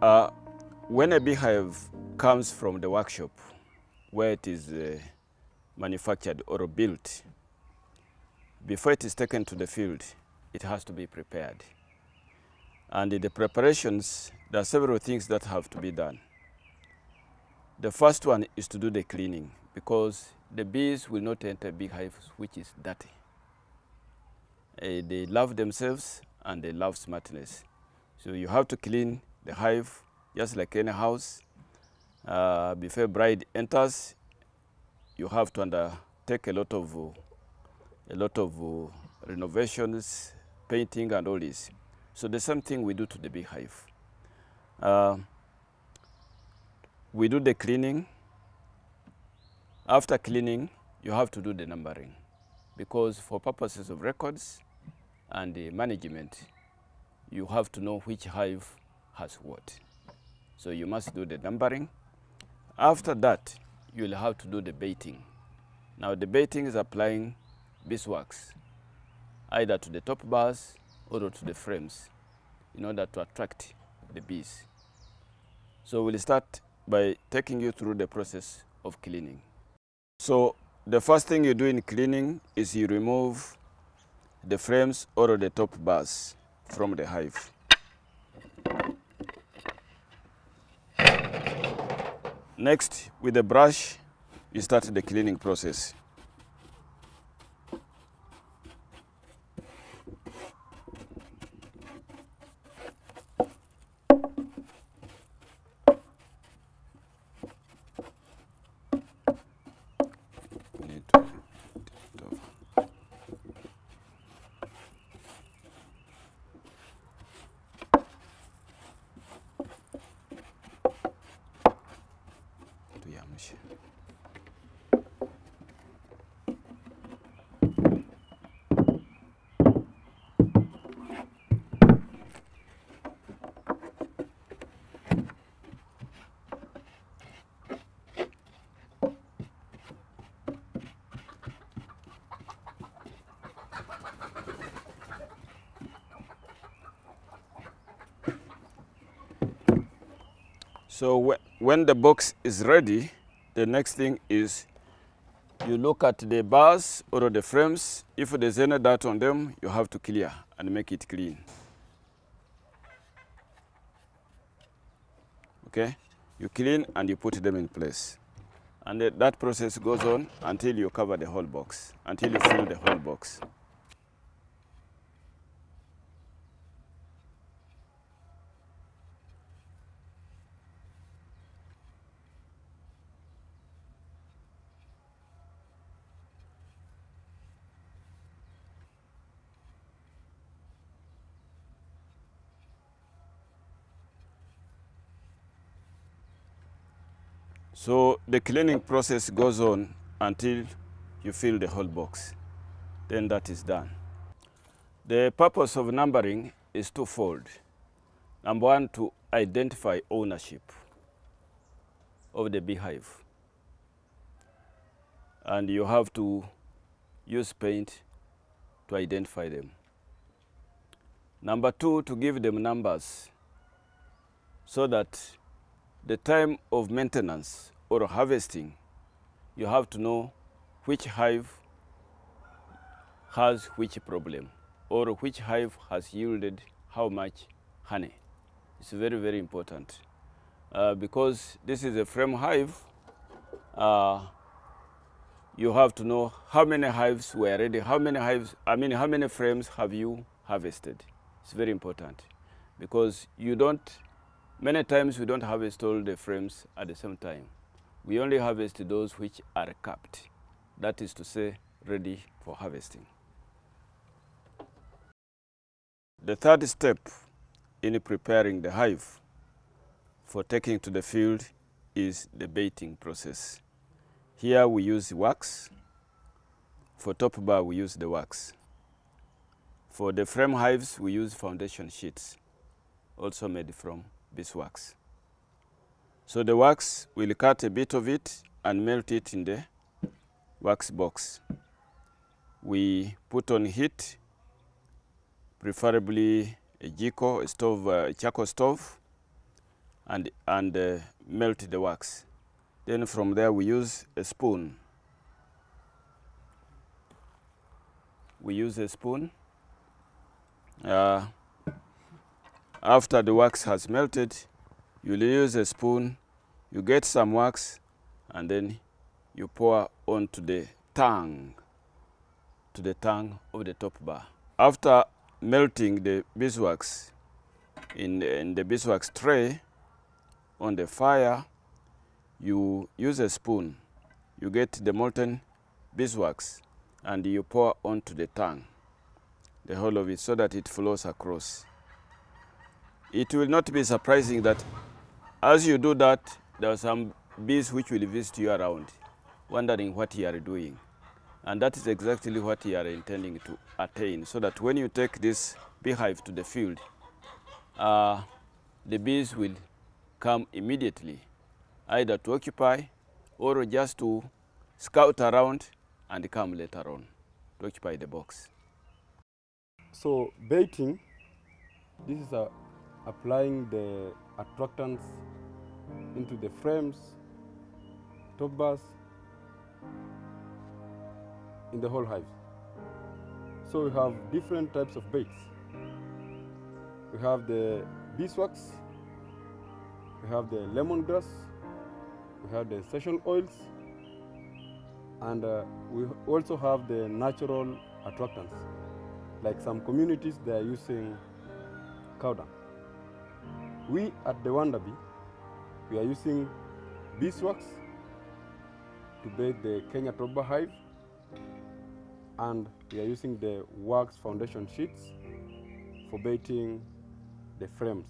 Uh, when a beehive comes from the workshop where it is uh, manufactured or built, before it is taken to the field, it has to be prepared. And in the preparations, there are several things that have to be done. The first one is to do the cleaning because the bees will not enter beehives which is dirty. Uh, they love themselves and they love smartness. So you have to clean the hive just like any house. Uh, before bride enters, you have to undertake a lot of a lot of renovations, painting, and all this. So the same thing we do to the beehive. Uh, we do the cleaning. After cleaning, you have to do the numbering because for purposes of records and management, you have to know which hive has what. So you must do the numbering. After that, you'll have to do the baiting. Now the baiting is applying beeswax either to the top bars or to the frames in order to attract the bees. So we'll start by taking you through the process of cleaning. So the first thing you do in cleaning is you remove the frames or the top bars from the hive. Next, with the brush, you start the cleaning process. So whe- when the box is ready, the next thing is you look at the bars or the frames. If there's any dirt on them, you have to clear and make it clean. Okay? You clean and you put them in place. And that process goes on until you cover the whole box, until you fill the whole box. So the cleaning process goes on until you fill the whole box. Then that is done. The purpose of numbering is twofold. Number one, to identify ownership of the beehive. And you have to use paint to identify them. Number two, to give them numbers so that the time of maintenance or harvesting, you have to know which hive has which problem or which hive has yielded how much honey. It's very, very important uh, because this is a frame hive. Uh, you have to know how many hives were ready, how many hives, I mean, how many frames have you harvested. It's very important because you don't Many times we don't harvest all the frames at the same time. We only harvest those which are capped. That is to say, ready for harvesting. The third step in preparing the hive for taking to the field is the baiting process. Here we use wax. For top bar, we use the wax. For the frame hives, we use foundation sheets, also made from beeswax. So the wax, we'll cut a bit of it and melt it in the wax box. We put on heat, preferably a jiko, a stove, uh, charcoal stove, and, and uh, melt the wax. Then from there we use a spoon. We use a spoon. Uh, after the wax has melted, you'll use a spoon, you get some wax, and then you pour onto the tongue, to the tongue of the top bar. After melting the beeswax in, in the beeswax tray on the fire, you use a spoon, you get the molten beeswax, and you pour onto the tongue, the whole of it, so that it flows across. It will not be surprising that as you do that, there are some bees which will visit you around, wondering what you are doing. And that is exactly what you are intending to attain, so that when you take this beehive to the field, uh, the bees will come immediately, either to occupy or just to scout around and come later on to occupy the box. So baiting, this is a, applying the attractants into the frames, top bars, in the whole hive. So we have different types of baits. We have the beeswax, we have the lemongrass, we have the essential oils, and uh, we also have the natural attractants. Like some communities, they are using cow dung. We at the Wandabi, we are using beeswax to bait the Kenya Top Bar hive, and we are using the wax foundation sheets for baiting the frames.